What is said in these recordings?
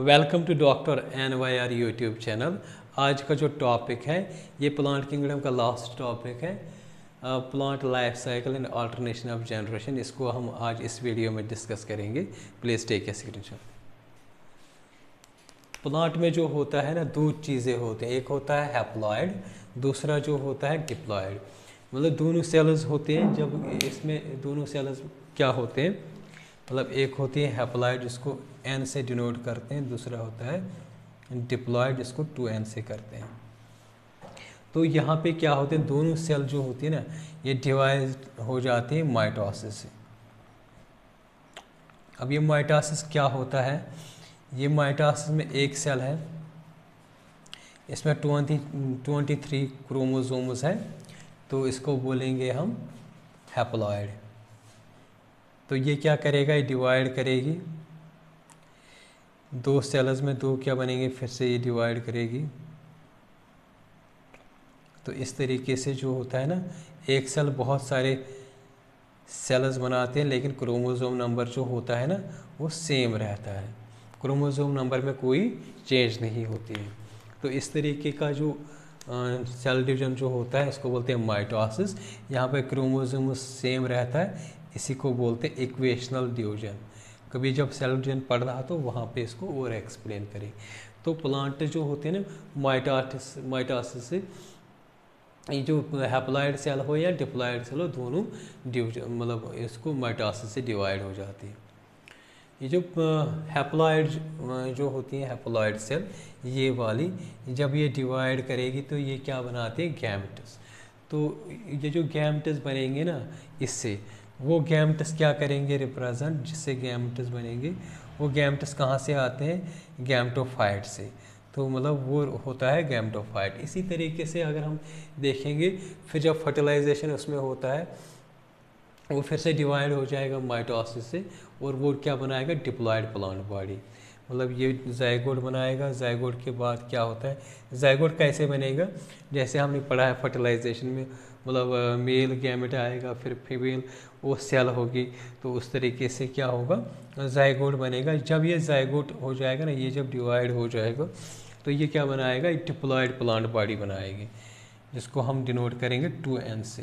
Welcome to doctor N Y R YouTube channel. आज का जो टॉपिक है, ये प्लांट किंगडम का लास्ट टॉपिक है। Plant life cycle and alternation of generation इसको हम आज इस वीडियो में डिस्कस करेंगे। Please take a screen plant में जो होता है ना, दो चीज़ें होती हैं। एक होता है हैप्लॉयड दूसरा जो होता है डिप्लॉयड मतलब दोनों सेल्स होते हैं, जब इसमें दोनों सेल्स क्या होते हैं मतलब एक होती है हैप्लॉयड जिसको एन से डिनोट करते हैं, दूसरा होता है डिप्लॉयड जिसको टू एन से करते हैं। तो यहाँ पे क्या होते हैं, दोनों सेल जो होती है ना, ये डिवाइड हो जाती है माइटोसिस से। अब ये माइटोसिस क्या होता है? ये माइटोसिस में एक सेल है, इसमें ट्वेंटी ट्वेंटी थ्री क्रोमोजोम्स है तो इसको बोलेंगे हम हैप्लॉयड तो ये क्या करेगा, ये डिवाइड करेगी। दो सेल्स में दो क्या बनेंगे, फिर से ये डिवाइड करेगी। तो इस तरीके से जो होता है ना, एक सेल बहुत सारे सेल्स बनाते हैं, लेकिन क्रोमोसोम नंबर जो होता है ना, वो सेम रहता है। क्रोमोसोम नंबर में कोई चेंज नहीं होती है। तो इस तरीके का जो सेल डिवीज़न जो होता है, इसको बोलते हैं माइटोसिस यहाँ पे क्रोमोसोम सेम रहता है, इसी को बोलते हैं इक्वेशनल डिवीज़न कभी जब सेल डिवीज़न पढ़ रहा तो वहाँ पे इसको और एक्सप्लेन करें। तो प्लांट जो होते हैं ना माइटाटिस माइटासिस से, ये जो हैप्लाइड सेल हो या डिप्लाइड सेल हो, दोनों मतलब इसको माइटासिस से डिवाइड हो जाते हैं। ये जो हैप्लॉयड जो होती है हैप्लॉयड सेल ये वाली जब ये डिवाइड करेगी तो ये क्या बनाते हैं? गैमेटस तो ये जो गैमेटस बनेंगे ना, इससे वो गैमटस क्या करेंगे रिप्रेजेंट जिससे गैमटस बनेंगे। वो गैमटस कहाँ से आते हैं? गैमटोफाइट से। तो मतलब वो होता है गैमटोफाइट इसी तरीके से अगर हम देखेंगे, फिर जब फर्टिलाइजेशन उसमें होता है, वो फिर से डिवाइड हो जाएगा माइटोसिस से, और वो क्या बनाएगा? डिप्लॉयड प्लांट बॉडी मतलब ये जायगोड बनाएगा, जायगोड के बाद क्या होता है? जायगोड कैसे बनेगा? जैसे हमने पढ़ा है फर्टिलाइजेशन में मतलब मेल गैमेट आएगा, फिर फीमेल वो सेल होगी तो उस तरीके से क्या होगा? जायगोड बनेगा। जब ये जायगोड हो जाएगा ना, ये जब डिवाइड हो जाएगा तो ये क्या बनाएगा? डिप्लॉयड प्लांट बॉडी बनाएगी। जिसको हम डिनोट करेंगे टू एन से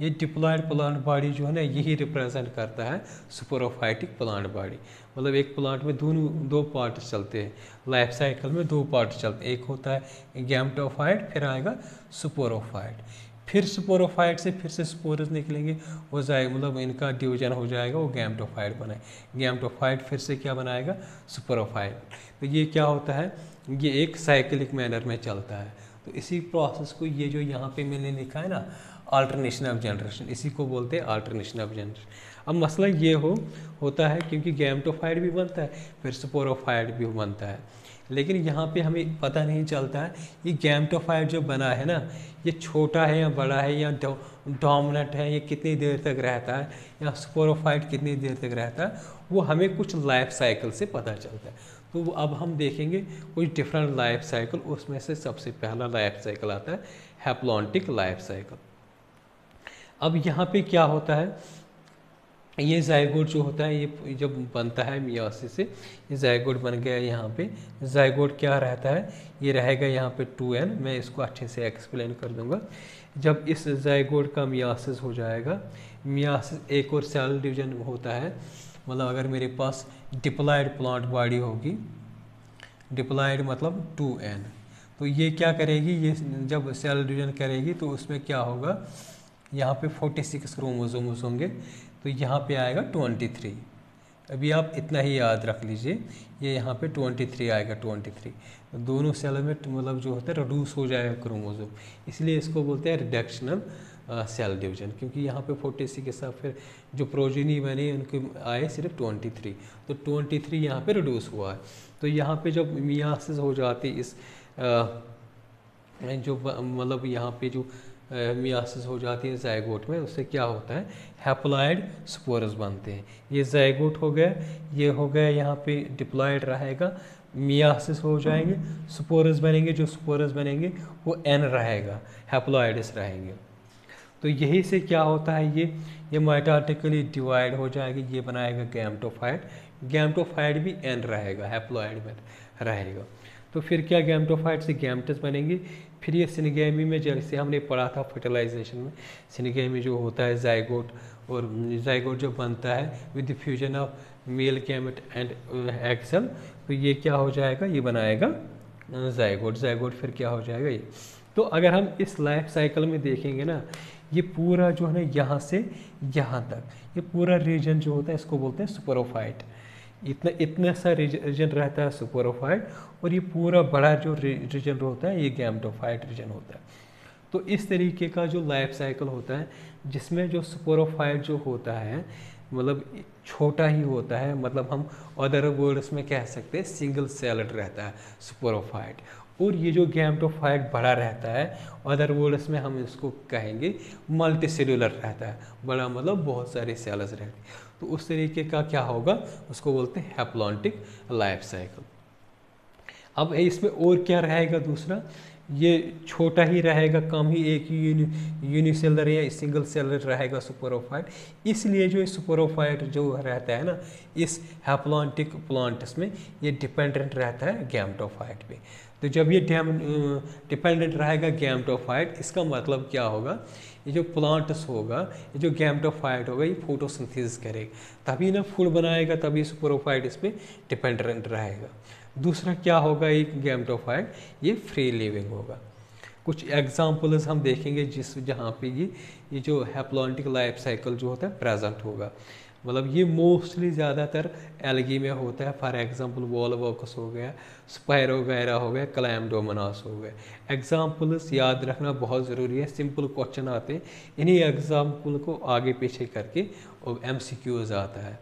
ये डिप्लॉयड प्लांट बॉडी जो है ना, यही रिप्रेजेंट करता है सुपरोफाइटिक प्लांट बॉडी मतलब एक प्लांट में दोनों, दो पार्ट चलते हैं। लाइफ साइकिल में दो पार्ट चलते हैं। एक होता है गैमटोफाइट फिर आएगा सुपोरोफाइट फिर स्पोरोफाइट से फिर से स्पोरस निकलेंगे। वो जाए मतलब इनका डिवीज़न हो जाएगा, वो गैमटोफाइट बनाए गैमटोफाइट फिर से क्या बनाएगा? स्पोरोफाइट तो ये क्या होता है? ये एक साइकिलिक मैनर में चलता है। तो इसी प्रोसेस को ये जो यहाँ पे मैंने लिखा है ना अल्टरनेशन ऑफ़ जनरेशन इसी को बोलते हैं अल्टरनेशन ऑफ़ जनरेशन अब मसला ये हो, होता है क्योंकि गैमटोफाइड भी बनता है, फिर स्पोरोफाइड भी बनता है। लेकिन यहाँ पे हमें पता नहीं चलता है ये गैमटोफाइड जो बना है ना, ये छोटा है या बड़ा है या डोमिनेंट है, ये कितनी देर तक रहता है, या स्पोरोफाइट कितनी देर तक रहता है, वो हमें कुछ लाइफ साइकिल से पता चलता है। तो अब हम देखेंगे कुछ डिफरेंट लाइफ साइकिल उसमें से सबसे पहला लाइफ साइकिल आता है हैप्लॉन्टिक लाइफ साइकिल अब यहाँ पे क्या होता है? ये जायगोड जो होता है, ये जब बनता है मियासी से, ये जायगोड बन गया यहाँ पे। जायगोड क्या रहता है? ये रहेगा यहाँ पे टू एन। मैं इसको अच्छे से एक्सप्लेन कर दूँगा। जब इस जायगोड का मियासिस हो जाएगा, मियासिस एक और सेल डिवीज़न होता है। मतलब अगर मेरे पास डिप्लाइड प्लांट बॉडी होगी, डिप्लाइड मतलब टू एन। तो ये क्या करेगी? ये जब सेल डिवीज़न करेगी तो उसमें क्या होगा? यहाँ पे 46 क्रोमोसोम्स होंगे। तो यहाँ पे आएगा 23 अभी आप इतना ही याद रख लीजिए ये यहाँ पे 23 आएगा 23 तो दोनों सेल में मतलब जो होता है रिड्यूस हो जाएगा क्रोमोसोम इसलिए इसको बोलते हैं रिडक्शनल सेल डिवीज़न क्योंकि यहाँ पे 46 के साथ फिर जो प्रोजीनी बने उनके आए सिर्फ़ 23 तो 23 थ्री यहाँ पर रिड्यूस हुआ है। तो यहाँ पे जब मियासिस हो जाती इस आ, जो मतलब यहाँ पे जो मियासिस हो जाती है जायगोट में, उससे क्या होता है? हैप्लॉयड स्पोरस बनते हैं। ये जायगोट हो गया, ये हो गया, यहाँ पे डिप्लॉयड रहेगा, मियासिस हो जाएँगे, स्पोरस बनेंगे, जो स्पोरस बनेंगे, वो एन रहेगा हैप्लॉयडस रहेंगे। तो यही से क्या होता है ये? ये माइटाटिकली डिवाइड हो जाएगी, ये बनाएगा गैमटोफाइट गैमटोफाइड भी एन रहेगा, हैप्लोइड में रहेगा। तो फिर क्या गैमटोफाइड से गैमटस बनेंगे? फिर ये सिनगेमी में जैसे हमने पढ़ा था फर्टिलाइजेशन में, सिनगेमी जो होता है जाइगोट और जाइगोट जो बनता है with the fusion of male gamete and egg cell तो ये क्या हो जाएगा? ये बनाएगा जाइगोट जाइगोट फिर क्या हो जाएगा ये? तो अगर हम इस लाइफ साइकिल में देखेंगे ना, ये पूरा जो है ना यहाँ से यहाँ तक, ये पूरा रीजन जो होता है, इसको बोलते हैं सुपरोफाइट इतना इतना सा रीजन रहता है सुपोरोफाइट और ये पूरा बड़ा जो रीजन होता है, ये गैमटोफाइट रीजन होता है। तो इस तरीके का जो लाइफ साइकिल होता है, जिसमें जो सुपोरोफाइट जो होता है मतलब छोटा ही होता है मतलब हम अदर वर्ड्स में कह सकते हैं सिंगल सेलड रहता है सुपरोफाइट और ये जो गैमटोफाइट बड़ा रहता है अदर वर्ड्स में हम इसको कहेंगे मल्टी सेलुलर रहता है। बड़ा मतलब बहुत सारे सेल्स रहते हैं। तो उस तरीके का क्या होगा? उसको बोलते हैं हैप्लॉन्टिक लाइफ साइकिल अब इसमें और क्या रहेगा दूसरा? ये छोटा ही रहेगा, कम ही एक ही यूनि यूनिसेलर या सिंगल सेलर रहेगा सुपरोफाइट इसलिए जो सुपरोफाइट जो रहता है ना, इस हैप्लॉन्टिक प्लांट्स में ये डिपेंडेंट रहता है गैमटोफाइट पे। तो जब ये डैम डिपेंडेंट रहेगा गैमटोफाइट इसका मतलब क्या होगा? ये जो प्लांट्स होगा, ये जो गैमटोफाइट होगा, ये फोटोसिंथेसिस करेगा। तभी ना फ़ूड बनाएगा, तभी सुपरोफाइट इस पर डिपेंडेंट रहेगा। दूसरा क्या होगा एक गैमटोफाइट ये फ्री लिविंग होगा। कुछ एग्जाम्पल्स हम देखेंगे जिस, जहाँ पे ये ये जो हैप्लॉन्टिक लाइफ साइकिल जो होता है प्रेजेंट होगा। मतलब ये मोस्टली ज़्यादातर एलगी में होता है। फॉर एग्जांपल वॉल वर्कस हो गया स्पायरो वगैरह हो गया क्लैमडोमनास हो गया एग्जाम्पल्स याद रखना बहुत ज़रूरी है। सिंपल क्वेश्चन आते हैं। इन्हीं एग्ज़ाम्पल को आगे पीछे करके और एम आता है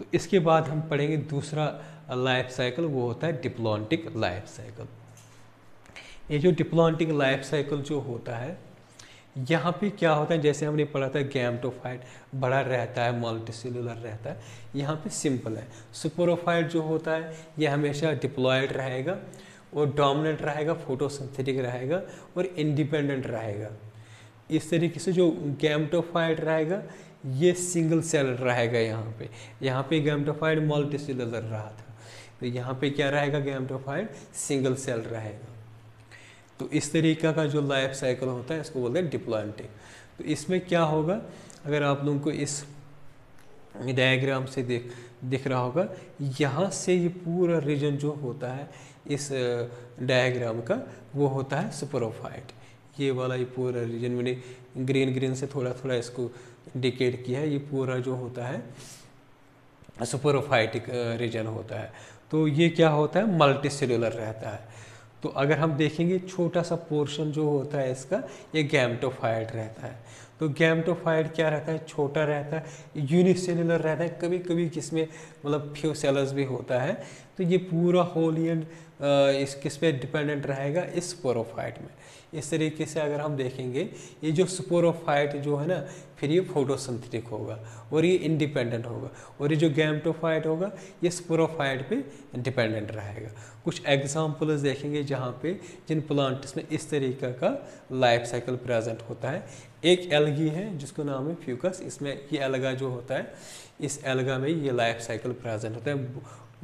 तो इसके बाद हम पढ़ेंगे दूसरा लाइफ साइकिल वो होता है डिप्लॉन्टिक लाइफ साइकिल ये जो डिप्लॉन्टिक लाइफ साइकिल जो होता है यहाँ पे क्या होता है, जैसे हमने पढ़ा था गैमटोफाइट, बड़ा रहता है मल्टीसेलुलर रहता है, यहाँ पे सिंपल है। सुपरोफाइट जो होता है, ये हमेशा डिप्लॉयड रहेगा और डोमिनेंट रहेगा फोटोसिंथेटिक रहेगा और इंडिपेंडेंट रहेगा। इस तरीके से जो गैमटोफाइट रहेगा, ये सिंगल सेल रहेगा यहाँ पे। यहाँ पे गैमटोफाइड मल्टीसेलुलर रहा था। तो यहाँ पे क्या रहेगा गैमटोफाइड सिंगल सेल रहेगा। तो इस तरीका का जो लाइफ साइकिल होता है, इसको बोलते हैं डिप्लॉन्टिक तो इसमें क्या होगा, अगर आप लोगों को इस डायग्राम से देख, दिख रहा होगा, यहाँ से ये पूरा रीजन जो होता है, इस डायग्राम का, वो होता है सुपरोफाइट ये वाला ये पूरा रीजन मैंने ग्रीन ग्रीन से थोड़ा थोड़ा इसको इंडिकेट किया है, ये पूरा जो होता है सुपरोफाइटिक रीजन होता है। तो ये क्या होता है मल्टी रहता है। तो अगर हम देखेंगे छोटा सा पोर्शन जो होता है इसका, ये गैमटोफाइड रहता है। तो गैमटोफाइड क्या रहता है? छोटा रहता है यूनिसेलुलर रहता है कभी कभी किसमें मतलब फ्यू सेलर्स भी होता है। तो ये पूरा होलियन इस किस पे डिपेंडेंट रहेगा? इस पोरोफाइट में। इस तरीके से अगर हम देखेंगे, ये जो स्पोरोफाइट जो है ना, फिर ये फोटोसिंथेटिक होगा और ये इंडिपेंडेंट होगा और ये जो गैमटोफाइट होगा, ये स्पोरोफाइट पे डिपेंडेंट रहेगा। कुछ एग्जाम्पल्स देखेंगे जहाँ पे जिन प्लांट्स में इस तरीके का लाइफ साइकिल प्रेजेंट होता है। एक एलगी है, जिसको नाम है फ्यूकस इसमें ये अलगा जो होता है, इस एलगा में ये लाइफ साइकिल प्रेजेंट होता है।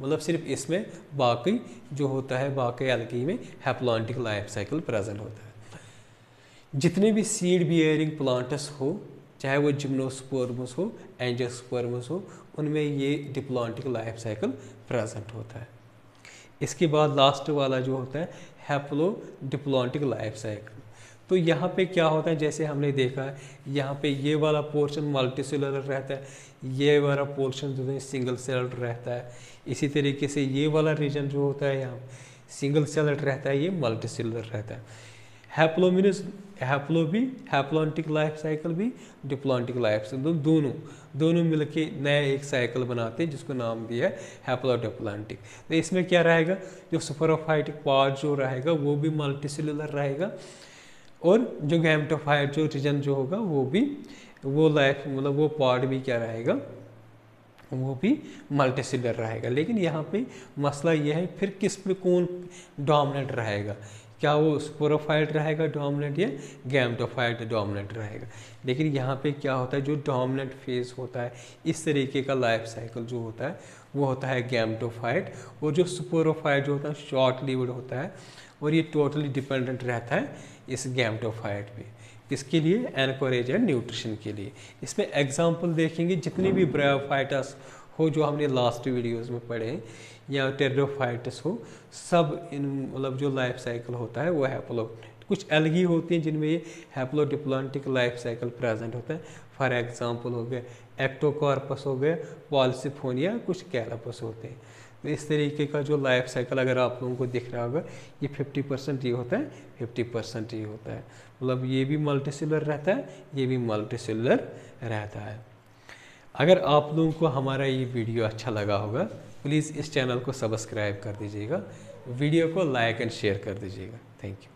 मतलब सिर्फ़ इसमें बाकी जो होता है, बाकी एलगी में हैप्लॉन्टिक लाइफ साइकिल प्रेजेंट होता है। जितने भी सीड बियरिंग प्लांट्स हो, चाहे वो जिम्नोस्पर्मस हो एंजोस्पर्मस हो, उनमें ये डिप्लॉन्टिक लाइफ साइकिल प्रेजेंट होता है। इसके बाद लास्ट वाला जो होता है हैप्लो डिप्लॉन्टिक लाइफ साइकिल तो यहाँ पे क्या होता है, जैसे हमने देखा है यहाँ पे ये वाला पोर्शन मल्टी सेलर रहता है, ये वाला पोर्शन जो है सिंगल सेलर रहता है। इसी तरीके से ये वाला रीजन जो होता है यहाँ सिंगल सेलर रहता है, ये मल्टी सेलर रहता है। हैप्लो मीनस हैप्लो भी हैप्लॉन्टिक लाइफ साइकिल भी, डिप्लॉन्टिक लाइफ साइकिल दोनों दोनों मिलके नया एक साइकिल बनाते हैं, जिसको नाम दिया है हैप्लोडिप्लांटिक तो इसमें क्या रहेगा? जो सुपरोफाइटिक पार्ट जो रहेगा, वो भी मल्टीसेलुलर रहेगा, और जो गैमटोफाइट जो रीजन जो होगा, वो भी, वो लाइफ मतलब वो पार्ट भी क्या रहेगा? वो भी मल्टीसेलुलर रहेगा। लेकिन यहाँ पे मसला यह है, फिर किस पे कौन डोमिनेंट रहेगा? क्या वो स्पोरोफाइट रहेगा डोमिनेंट या गैमटोफाइट डोमिनेंट रहेगा? लेकिन यहाँ पे क्या होता है, जो डोमिनेंट फ़ेज़ होता है, इस तरीके का लाइफ साइकिल जो होता है, वो होता है गैमटोफाइट और जो स्पोरोफाइट जो होता है शॉर्ट लिवर्ड होता है और ये टोटली डिपेंडेंट रहता है इस गैमटोफाइट पे। किसके लिए एनकोरेज एंड न्यूट्रिशन के लिए। इसमें एग्ज़ाम्पल देखेंगे, जितनी भी ब्रायोफाइटस हो, जो हमने लास्ट वीडियोस में पढ़े हैं, या टेरोफाइटस हो, सब इन मतलब जो लाइफ साइकिल होता है, वो हैप्लो कुछ अलग ही होती हैं जिनमें ये हैप्लोडिप्लांटिक लाइफ साइकिल प्रेजेंट होता है। फॉर एग्जांपल हो गए एक्टोकॉर्पस हो गए पॉलिसिफोनिया कुछ कैलापस होते हैं। तो इस तरीके का जो लाइफ साइकिल अगर आप लोगों को दिख रहा होगा, ये 50 परसेंट ये होता है 50 परसेंट ये होता है। मतलब ये भी मल्टीसेलर रहता है, ये भी मल्टीसेलर रहता है। अगर आप लोगों को हमारा ये वीडियो अच्छा लगा होगा प्लीज़ इस चैनल को सब्सक्राइब कर दीजिएगा, वीडियो को लाइक एंड शेयर कर दीजिएगा। Thank you